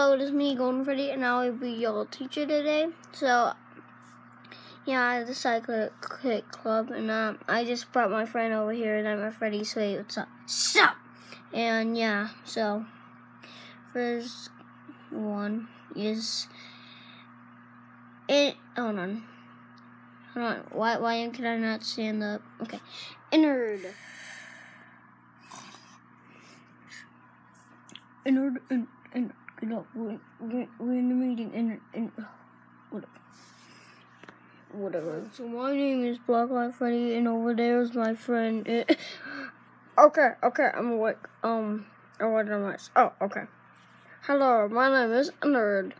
Hello, it is me, Golden Freddy, and I will be your teacher today. So, yeah, the Cyclic Club, and um, I just brought my friend over here, and I'm a Freddy, so hey, what's up? Sup? And yeah, so, first one is, it, hold on. Hold on, why, why can I not stand up? Okay, Ennard. Ennard, and, and, up, we're, we're, in the meeting, and, and, whatever. Whatever. So my name is Blacklight Freddy, and over there is my friend. okay, okay, I'm awake. Um, or what am? Oh, okay. Hello, my name is Nerd.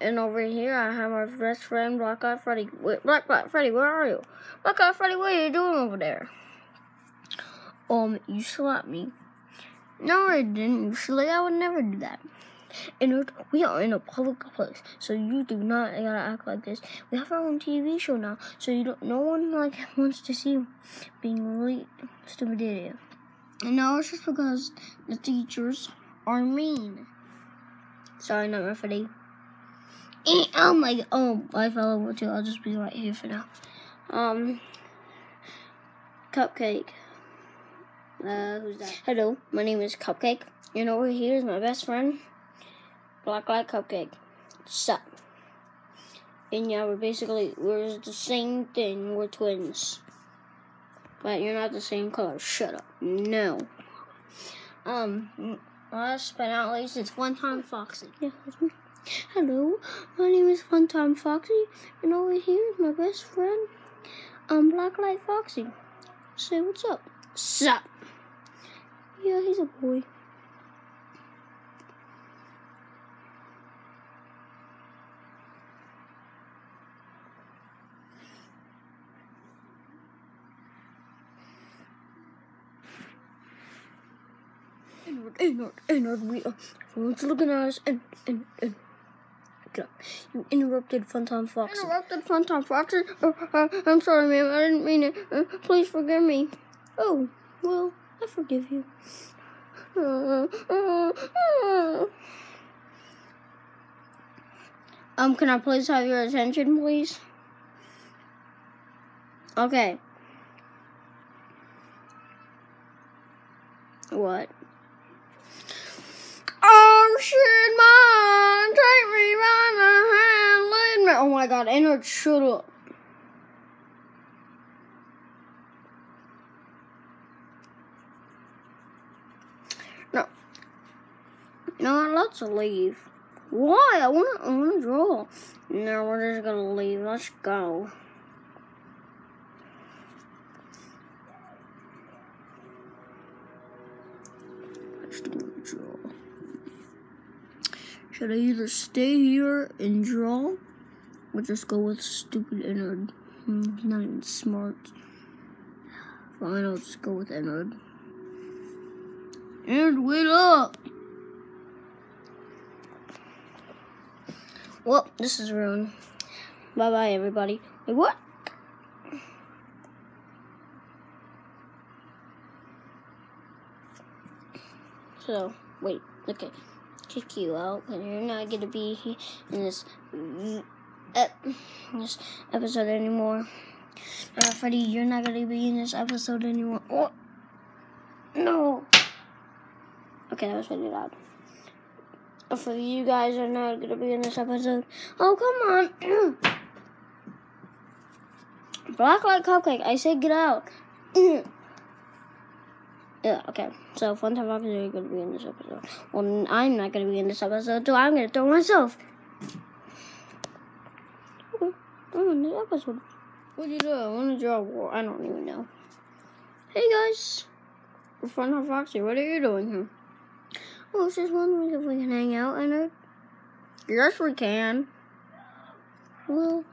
And over here, I have my best friend, Blacklight Freddy. Wait, Blacklight Freddy, where are you? Blacklight Freddy, what are you doing over there? Um, you slapped me. No, I didn't. Usually, I would never do that. And we are in a public place, so you do not gotta act like this. We have our own TV show now, so you don't. No one like wants to see you being really stupid idiot. And now it's just because the teachers are mean. Sorry, not my. Oh my! Oh, I fell over too. I'll just be right here for now. Um, cupcake. Uh, who's that? Hello, my name is Cupcake. And over here is my best friend, Blacklight Cupcake. Sup? And yeah, we're basically we're the same thing. We're twins, but you're not the same color. Shut up. No. Um. Last but not least, it's Funtime Foxy. Yeah, Hello, my name is Funtime Foxy, and over here is my best friend, um, Blacklight Foxy. Say what's up. Sup? Yeah, he's a boy. Ennard, Ennard, Ennard, we are, everyone's looking at us, and, and, and, get up. You interrupted Funtime Foxy. Interrupted Funtime Foxy? Oh, uh, I'm sorry, ma'am, I didn't mean it. Uh, please forgive me. Oh, well, I forgive you. Um, can I please have your attention, please? Okay. What? Oh shit, mom! Take me by the hand, lead me. Oh my god, Ennard, shut up. No. What? Let's leave. Why? I wanna I wanna draw. No, we're just gonna leave. Let's go. draw. Should I either stay here and draw or just go with stupid Ennard? Hmm, not even smart. Fine, I'll just go with Ennard. And wait up! Well, this is ruined. Bye bye, everybody. Wait, what? So, wait, okay. Kick you out, you're not gonna be in this, uh, this episode anymore. Uh, Freddy, you're not gonna be in this episode anymore. Oh, no. Okay, that was really loud. For you guys are not gonna be in this episode. Oh, come on. Blacklight Cupcake, I said get out. Yeah, okay. So Funtime Foxy are to be in this episode. Well, I'm not to be in this episode, so I'm to throw myself. Okay, I'm in episode. What do you do? I want to draw a war. I don't even know. Hey guys, Fun Foxy. What are you doing here? Oh, I was just wondering if we can hang out in it. Yes, we can. Well,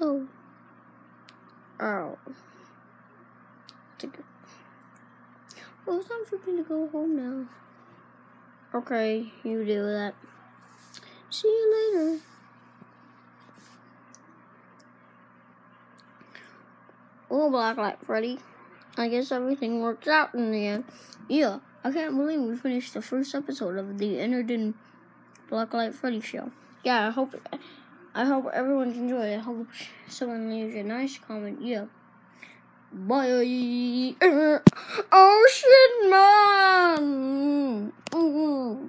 oh, oh. Well, it's time for me to go home now. Okay, you do that. See you later. Well, Blacklight Freddy, I guess everything works out in the end. Yeah, I can't believe we finished the first episode of the Ennard and Blacklight Freddy show. Yeah, I hope I hope everyone's enjoyed. I hope someone leaves a nice comment. Yeah. Bye. Oh, Ocean Man. Mm-hmm.